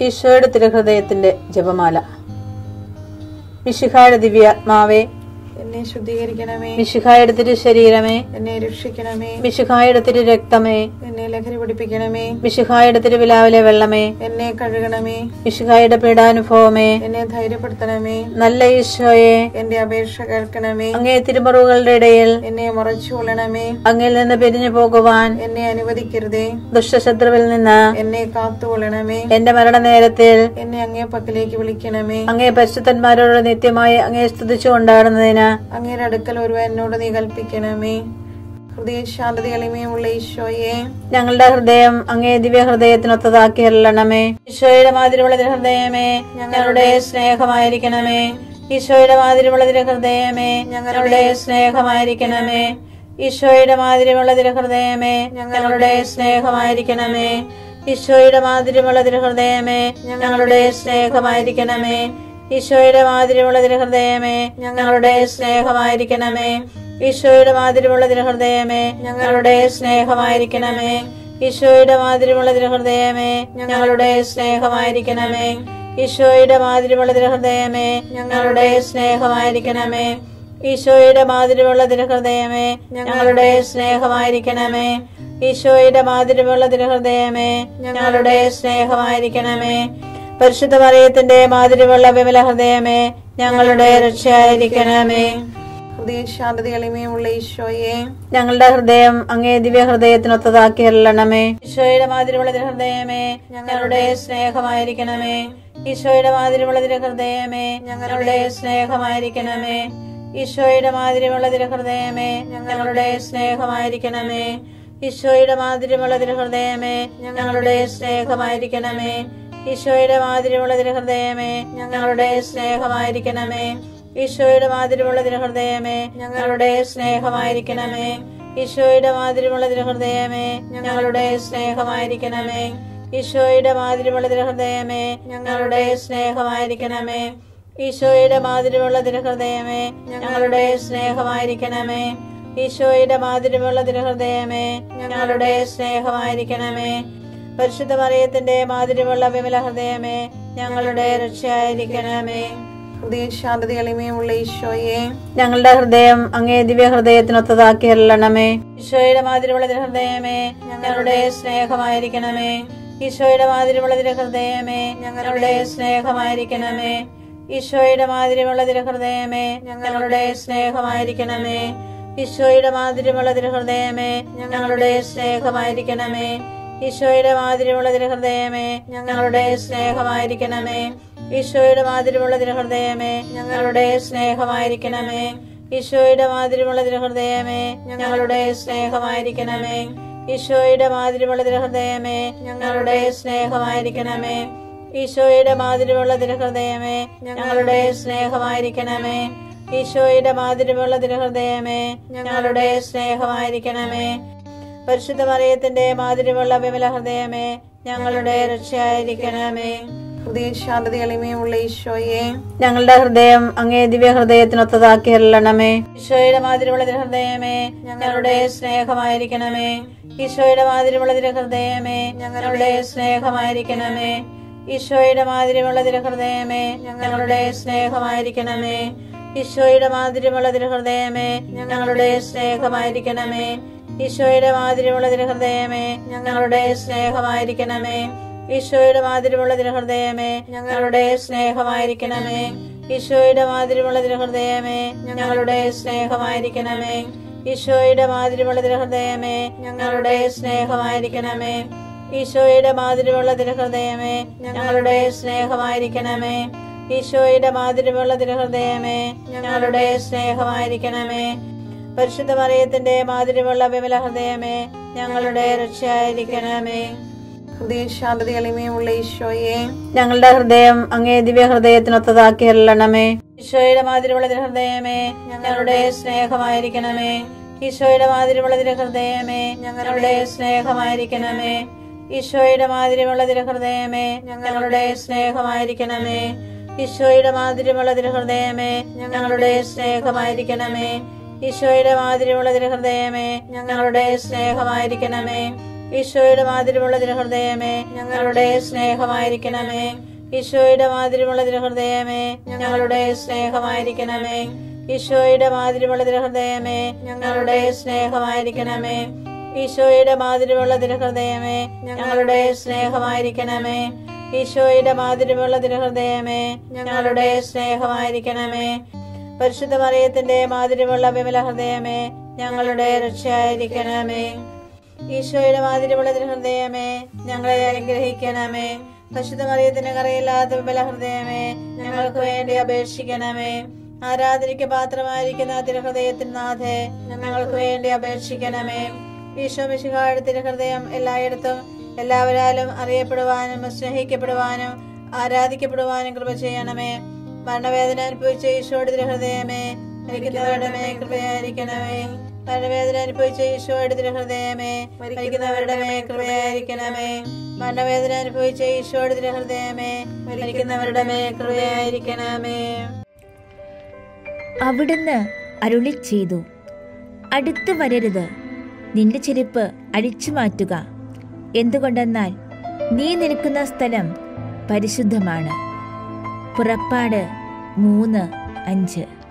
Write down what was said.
ഈശോയുടെ തിരഹൃദയത്തിന്റെ ജപമാല. മിശിഹായുടെ ദിവ്യാത്മാവേ എന്നെ ശുദ്ധീകരിക്കണമേ. വിശുഖായ തിരു ശരീരമേ എന്നെ രക്ഷിക്കണമേ. വിശുഖായ തിരു രക്തമേ എന്നെ ലഹരി പിടിപ്പിക്കണമേ മിശിഹായുടെ തിരുവിലാവിലെ വെള്ളമേ. എന്നെ കഴുകണമേ. മിശിഹായുടെ പീഡാനുഭവമേ. എന്നെ ധൈര്യപ്പെടുത്തണമേ. നല്ല ഈശോയെ. എന്റെ അപേക്ഷ കേൾക്കണമേ. അങ്ങേ തിരുമറുകളുടെ ഇടയിൽ എന്നെ മറച്ചു കൊള്ളണമേ. അങ്ങിൽ നിന്ന് പിരിഞ്ഞു പോകുവാൻ എന്നെ അനുവദിക്കരുതേ. ദുഷ്ടശത്രുവിൽ നിന്ന് എന്നെ കാത്തുകൊള്ളണമേ. എന്റെ മരണനേരത്തിൽ എന്നെ അങ്ങേ പക്കലേക്ക് വിളിക്കണമേ. അങ്ങേ പരിശുദ്ധന്മാരോട് നിത്യമായി അങ്ങേ സ്തുതിച്ചു കൊണ്ടാടുന്നതിന് അങ്ങയുടെ അടുക്കൽ ഒരുവൻ എന്നോട് നീ കൽപ്പിക്കണമേ. ഹൃദയ ശാന്തത ഈശോയെ. ഞങ്ങളുടെ ഹൃദയം അങ്ങേ ദിവ്യ ഹൃദയത്തിനൊത്തതാക്കി അല്ലണമേ ഈശോയുടെ മാതിരിയുള്ള ഹൃദയമേ ഞങ്ങളുടെ സ്നേഹമായിരിക്കണമേ. ഈശോയുടെ മാതിരിയുള്ള ഹൃദയമേ ഞങ്ങളുടെ സ്നേഹമായിരിക്കണമേ. ഈശോയുടെ മാതിരിയുള്ള ഹൃദയമേ ഞങ്ങളുടെ സ്നേഹമായിരിക്കണമേ. ഈശോയുടെ മാതിരിയുള്ള ഹൃദയമേ ഞങ്ങളുടെ സ്നേഹമായിരിക്കണമേ. ഈശോയുടെ മാതിരിയുള്ള ഹൃദയമേ ഞങ്ങളുടെ സ്നേഹമായിരിക്കണമേ. ഈശോയുടെ മാതിരിമുള്ള ദൃഹൃദയമേ ഞങ്ങളുടെ സ്നേഹമായിരിക്കണമേ. ഈശോയുടെ മാതിരിമുള്ള ദൃഹൃദയമേ ഞങ്ങളുടെ സ്നേഹമായിരിക്കണമേ. ഈശോയുടെ മാതിരിമുള്ള ദൃഹൃദയമേ ഞങ്ങളുടെ സ്നേഹമായിരിക്കണമേ. ഈശോയുടെ മാതിരിമുള്ള ദൃഹൃദയമേ ഞങ്ങളുടെ സ്നേഹമായിരിക്കണമേ. ഈശോയുടെ മാതിരിമുള്ള ദൃഹൃദയമേ ഞങ്ങളുടെ സ്നേഹമായിരിക്കണമേ. പരിശുദ്ധ മറിയത്തിന്റെ മാതിരിമുള്ള വിമല ഹൃദയമേ ഞങ്ങളുടെ രക്ഷയായിരിക്കണമേ. ശാന്തത ഈശോയെ. ഞങ്ങളുടെ ഹൃദയം അങ്ങേ ദിവ്യ ഹൃദയത്തിനൊത്തതാക്കി അല്ലണമേ ഈശോയുടെ മാതിരിയുള്ള തിരു ഹൃദയമേ ഞങ്ങളുടെ സ്നേഹമായിരിക്കണമേ. ഈശോയുടെ മാതിരിയുള്ള തിരു ഹൃദയമേ ഞങ്ങളുടെ സ്നേഹമായിരിക്കണമേ. ഈശോയുടെ മാതിരിയുള്ള തിരു ഹൃദയമേ ഞങ്ങളുടെ സ്നേഹമായിരിക്കണമേ. ഈശോയുടെ മാതിരിയുള്ള തിരു ഹൃദയമേ ഞങ്ങളുടെ സ്നേഹമായിരിക്കണമേ. ഈശോയുടെ മാതിരിയുള്ള തിരു ഹൃദയമേ ഞങ്ങളുടെ സ്നേഹമായിരിക്കണമേ. ഈശോയുടെ മാതിരിമുള്ള ദിനഹൃദയമേ ഞങ്ങളുടെ സ്നേഹമായിരിക്കണമേ. ഈശോയുടെ മാതിരിമുള്ള ദിനഹൃദയമേ ഞങ്ങളുടെ സ്നേഹമായിരിക്കണമേ. ഈശോയുടെ മാതിരിമുള്ള ദിനഹൃദയമേ ഞങ്ങളുടെ സ്നേഹമായിരിക്കണമേ. ഈശോയുടെ മാതിരിമുള്ള ദിനഹൃദയമേ ഞങ്ങളുടെ സ്നേഹമായിരിക്കണമേ. ഈശോയുടെ മാതിരിമുള്ള ദിനഹൃദയമേ ഞങ്ങളുടെ സ്നേഹമായിരിക്കണമേ. പരിശുദ്ധ മറിയത്തിന്റെ മാതിരിമുള്ള വിമല ഹൃദയമേ ഞങ്ങളുടെ രക്ഷയായിരിക്കണമേ. ഹൃദയ ശാന്തത എളിമയുമുള്ള ഈശോയെ. ഞങ്ങളുടെ ഹൃദയം അങ്ങേ ദിവ്യ ഹൃദയത്തിനൊത്തതാക്കി അല്ലണമേ ഈശോയുടെ മാതിരിയുള്ള തിരു ഹൃദയമേ ഞങ്ങളുടെ സ്നേഹമായിരിക്കണമേ. ഈശോയുടെ മാതിരിയുള്ള തിരു ഹൃദയമേ ഞങ്ങളുടെ സ്നേഹമായിരിക്കണമേ. ഈശോയുടെ മാതിരിയുള്ള തിരു ഹൃദയമേ ഞങ്ങളുടെ സ്നേഹമായിരിക്കണമേ. ഈശോയുടെ മാതിരിയുള്ള തിരു ഹൃദയമേ ഞങ്ങളുടെ സ്നേഹമായിരിക്കണമേ. ഈശോയുടെ മാതിരിയുള്ള ദിനഹൃദയമേ ഹൃദയമേ ഞങ്ങളുടെ സ്നേഹമായിരിക്കണമേ. ഈശോയുടെ മാതിരിമുള്ള ദിനഹൃദയമേ ഹൃദയമേ ഞങ്ങളുടെ സ്നേഹമായിരിക്കണമേ. ഈശോയുടെ മാതിരിമുള്ള ദിനഹൃദയമേ ഹൃദയമേ ഞങ്ങളുടെ സ്നേഹമായിരിക്കണമേ. ഈശോയുടെ മാതിരിമുള്ള ദിനഹൃദയമേ ഹൃദയമേ ഞങ്ങളുടെ സ്നേഹമായിരിക്കണമേ. ഈശോയുടെ മാതിരിമുള്ള ദിനഹൃദയമേ ഹൃദയമേ ഞങ്ങളുടെ സ്നേഹമായിരിക്കണമേ. ഈശോയുടെ മാതിരിമുള്ള ദിനഹൃദയമേ ഹൃദയമേ ഞങ്ങളുടെ സ്നേഹമായിരിക്കണമേ. പരിശുദ്ധ മറിയത്തിന്റെ മാതിരിയുള്ള വിമല ഹൃദയമേ ഞങ്ങളുടെ രക്ഷയായിരിക്കണമേ. ശാന്തത എളിമയുമുള്ള ഈശോയെ ഞങ്ങളുടെ ഹൃദയം അങ്ങേ ദിവ്യ ഹൃദയത്തിനൊത്തതാക്കി അല്ലണമേ ഈശോയുടെ മാതിരിയുള്ള ഹൃദയമേ ഞങ്ങളുടെ സ്നേഹമായിരിക്കണമേ. ഈശോയുടെ മാതിരിയുള്ള ഹൃദയമേ ഞങ്ങളുടെ സ്നേഹമായിരിക്കണമേ. ഈശോയുടെ മാതിരിയുള്ള ഹൃദയമേ ഞങ്ങളുടെ സ്നേഹമായിരിക്കണമേ. ഈശോയുടെ മാതിരിയുള്ള ഹൃദയമേ ഞങ്ങളുടെ സ്നേഹമായിരിക്കണമേ. ഈശോയുടെ മാതിരിമുള്ള ദിനഹൃദയമേ ഹൃദയമേ ഞങ്ങളുടെ സ്നേഹമായിരിക്കണമേ. ഈശോയുടെ മാതിരിമുള്ള ദിനഹൃദയമേ ഹൃദയമേ ഞങ്ങളുടെ സ്നേഹമായിരിക്കണമേ. ഈശോയുടെ മാതിരിമുള്ള ദിനഹൃദയമേ ഹൃദയമേ ഞങ്ങളുടെ സ്നേഹമായിരിക്കണമേ. ഈശോയുടെ മാതിരിമുള്ള ദിനഹൃദയമേ ഹൃദയമേ ഞങ്ങളുടെ സ്നേഹമായിരിക്കണമേ. ഈശോയുടെ മാതിരിമുള്ള ദിനഹൃദയമേ ഹൃദയമേ ഞങ്ങളുടെ സ്നേഹമായിരിക്കണമേ. ഈശോയുടെ മാതിരിമുള്ള ദിനഹൃദയമേ ഹൃദയമേ ഞങ്ങളുടെ സ്നേഹമായിരിക്കണമേ. പരിശുദ്ധ മറിയത്തിന്റെ മാതിരിയുള്ള വിമല ഹൃദയമേ ഞങ്ങളുടെ രക്ഷയായിരിക്കണമേ. ഹൃദയ ശാന്തത ഈശോയെ. ഞങ്ങളുടെ ഹൃദയം അങ്ങേ ദിവ്യ ഹൃദയത്തിനൊത്തതാക്കി അല്ലണമേ ഈശോയുടെ മാതിരിയുള്ള ഹൃദയമേ ഞങ്ങളുടെ സ്നേഹമായിരിക്കണമേ. ഈശോയുടെ മാതിരിയുള്ള ഹൃദയമേ ഞങ്ങളുടെ സ്നേഹമായിരിക്കണമേ. ഈശോയുടെ മാതിരിയുള്ള ഹൃദയമേ ഞങ്ങളുടെ സ്നേഹമായിരിക്കണമേ. ഈശോയുടെ മാതിരിയുള്ള ഹൃദയമേ ഞങ്ങളുടെ സ്നേഹമായിരിക്കണമേ. ഈശോയുടെ മാതിരിയുള്ള ദിനഹൃദയമേ ഹൃദയമേ ഞങ്ങളുടെ സ്നേഹമായിരിക്കണമേ. ഈശോയുടെ മാതിരിമുള്ള ദിനഹൃദയമേ ഞങ്ങളുടെ സ്നേഹമായിരിക്കണമേ. ഈശോയുടെ മാതിരിമുള്ള ദിനഹൃദയമേ ഞങ്ങളുടെ സ്നേഹമായിരിക്കണമേ. ഈശോയുടെ മാതിരിമുള്ള ദിനഹൃദയമേ ഞങ്ങളുടെ സ്നേഹമായിരിക്കണമേ. ഈശോയുടെ മാതിരിമുള്ള ദിനഹൃദയമേ ഞങ്ങളുടെ സ്നേഹമായിരിക്കണമേ. ഈശോയുടെ മാതിരിമുള്ള ദിനഹൃദയമേ ഞങ്ങളുടെ സ്നേഹമായിരിക്കണമേ. പരിശുദ്ധ മറിയത്തിന്റെ മാതിരിമുള്ള വിമല ഹൃദയമേ ഞങ്ങളുടെ രക്ഷയായിരിക്കണമേ. ഈശോയുടെ മാതിരിമുള്ള ഹൃദയമേ ഞങ്ങളെ അനുഗ്രഹിക്കണമേ. പരിശുദ്ധ മറിയത്തിന് കറിയില്ലാത്ത വിമല ഹൃദയമേ ഞങ്ങൾക്ക് വേണ്ടി അപേക്ഷിക്കണമേ. ആരാധനയ്ക്ക് പാത്രമായിരിക്കുന്ന തിരുഹൃദയത്തിന് നാഥേ ഞങ്ങൾക്ക് വേണ്ടി അപേക്ഷിക്കണമേ. ഈശോ മിശിഹായുടെ തിരുഹൃദയം എല്ലായിടത്തും എല്ലാവരാലും അറിയപ്പെടുവാനും സ്നേഹിക്കപ്പെടുവാനും ആരാധിക്കപ്പെടുവാനും കൃപ ചെയ്യണമേ. മരണവേദന അനുഭവിച്ച ഈശോയുടെ ഹൃദയമേ മരിക്കുന്നവരുടെ കൃപയായിരിക്കണമേ. മരണവേദന അനുഭവിച്ച ഈശോയുടെ ഹൃദയമേ മരിക്കുന്നവരുടെ കൃപയായിരിക്കണമേ. മരണവേദന അനുഭവിച്ച ഈശോയുടെ ഹൃദയമേ മരിക്കുന്നവരുടെ കൃപയായിരിക്കണമേ. അവിടുന്ന് അരുളി ചെയ്തു അടുത്ത് വരരുത് നിന്റെ ചെരുപ്പ് അഴിച്ചു മാറ്റുക. എന്തുകൊണ്ടെന്നാൽ നീ നിൽക്കുന്ന സ്ഥലം പരിശുദ്ധമാണ്. പുറപ്പാട് മൂന്ന് അഞ്ച്.